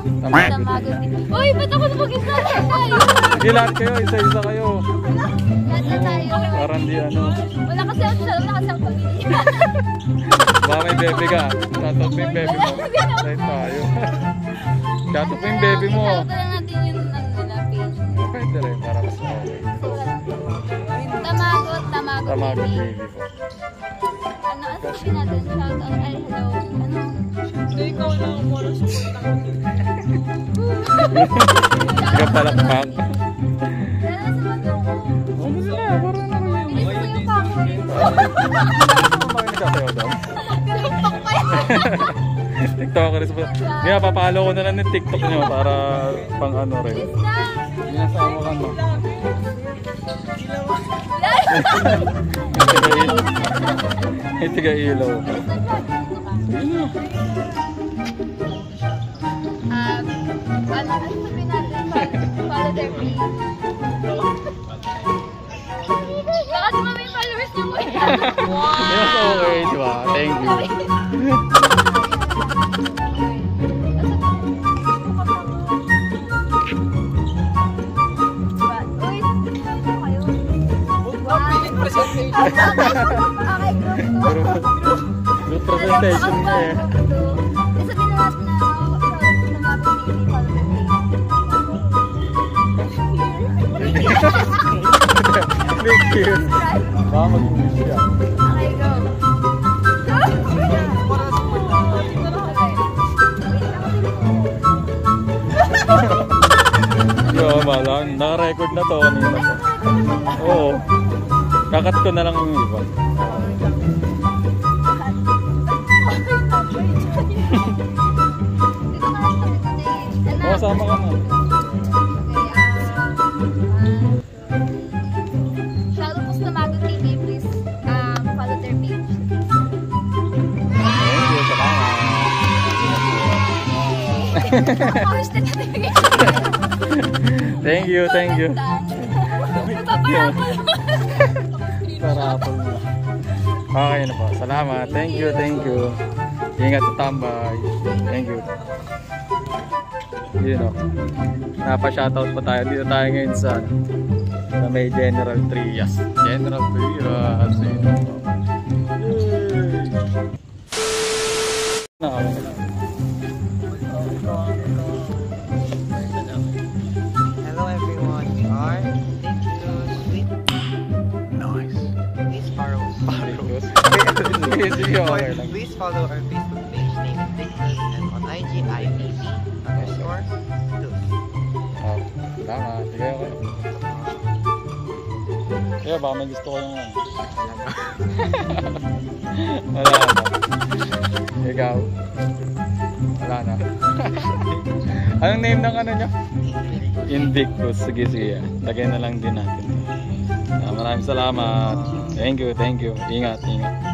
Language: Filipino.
Uy, ba't ako napag-isa tayo? Sige, lahat kayo. Isa-isa kayo. Lahat na tayo. Parang di ano. Wala kasi ako siya, wala kasi ako pamilya. Baka may bebe ka. Shoutout mo yung bebe mo. Tayo tayo. Shoutout mo yung bebe mo. Shoutout lang natin yung ano nila, page. Pwede rin. Para mas okay. Tamago, Tamago, Tamago TV. TV po. Ano, ano sabi natin? Shoutout, ay hello. Ano? Ikaw lang ang ko. Ikaw palakpak. Lalo sa ko. Ano sila? Parang ano yun? Bilis ko yung daw? TikTokers po. Kaya papalo ko na lang yung TikTok nyo para pang ano rin. Sinasama ka mo. Yung tiga ilaw. Yan? Yes, okay, di ba? Thank you. Okay, group. Group, presentation niya eh. Na natin na ako, na page. Thank you. Baka mag-English ka. Okay, go. Naka-record na to kanina pa. Oo. Kakat ko na lang yung iba. Oo, sama ka na. Thank you, thank you. Parapol mo. Okay na po. Salamat. Thank you, thank you. Ingat sa tambay. Thank you. Yun o. Napa-shoutout pa tayo. Dito tayo ngayon sa sa may General Trias. General Trias. Yun o. Yay! Nakawala na. Hello Sige, sige, okay lang. Please follow our Facebook page named Victus and on IG IVV underscore two. Oh, salamat. Sige, okay. Kaya baka may gusto ko yung ano. Wala na. Ikaw. Wala na. Anong name ng ano nyo? Invictus. Sige, sige. Lagay na lang din natin. Ah, maraming salamat. Thank you, thank you. Ingat, ingat.